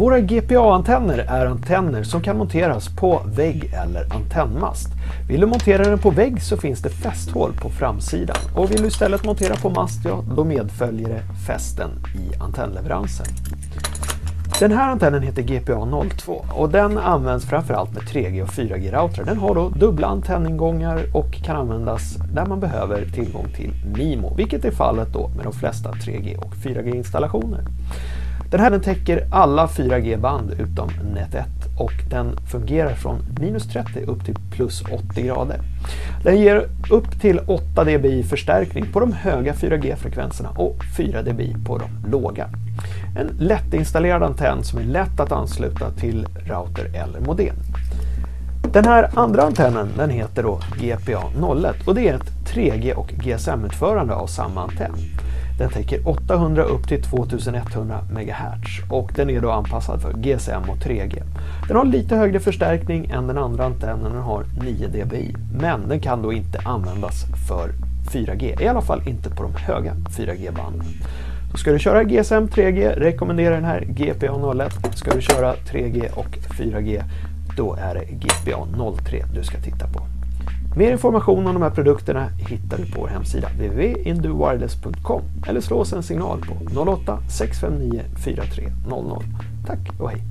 Våra GPA-antenner är antenner som kan monteras på vägg eller antennmast. Vill du montera den på vägg så finns det fästhål på framsidan och vill du istället montera på mast, ja då medföljer det fästen i antennleveransen. Den här antennen heter GPA02 och den används framförallt med 3G och 4G-routrar. Den har då dubbla antenningångar och kan användas där man behöver tillgång till MIMO, vilket är fallet då med de flesta 3G och 4G-installationer. Den här den täcker alla 4G-band utom Net 1 och den fungerar från minus 30 upp till plus 80 grader. Den ger upp till 8 dBi förstärkning på de höga 4G-frekvenserna och 4 dBi på de låga. En lättinstallerad antenn som är lätt att ansluta till router eller modem. Den här andra antennen den heter då GPA01 och det är ett 3G och GSM-utförande av samma antenn. Den täcker 800 upp till 2100 MHz och den är då anpassad för GSM och 3G. Den har lite högre förstärkning än den andra antennen, den har 9 dBi. Men den kan då inte användas för 4G, i alla fall inte på de höga 4G-banden. Så ska du köra GSM 3G, rekommenderar den här GPA01. Ska du köra 3G och 4G, då är det GPA03 du ska titta på. Mer information om de här produkterna hittar du på vår hemsida www.indowireless.com eller slå oss en signal på 08 659 4300. Tack och hej!